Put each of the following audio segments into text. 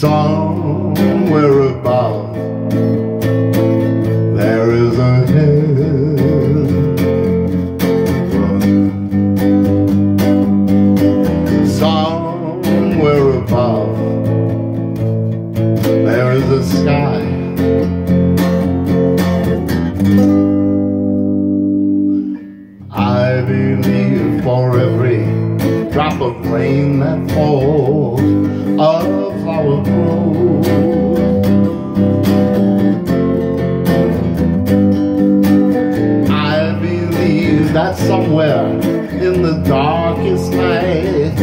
Somewhere above there is a heaven. Somewhere above there is a sky. I believe for every drop of rain that falls, I believe that somewhere in the darkest night,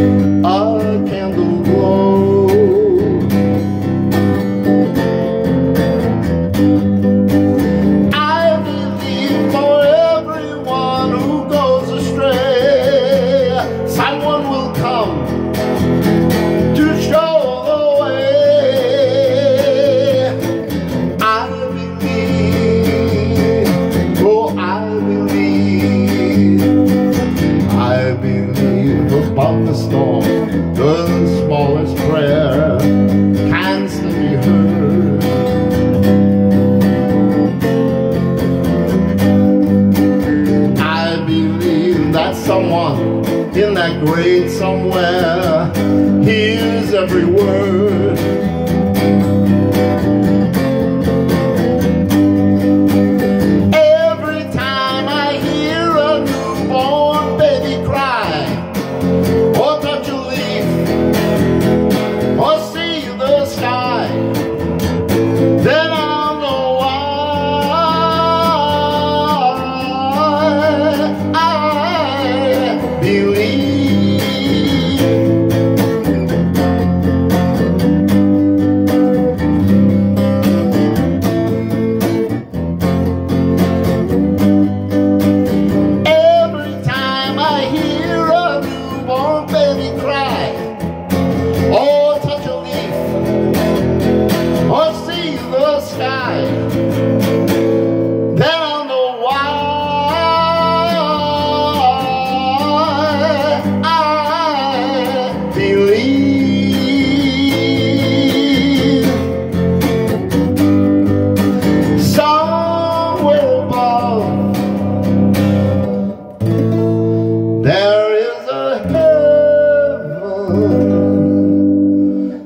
I believe above the storm the smallest prayer can still be heard. I believe that someone in that great somewhere hears every word.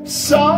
So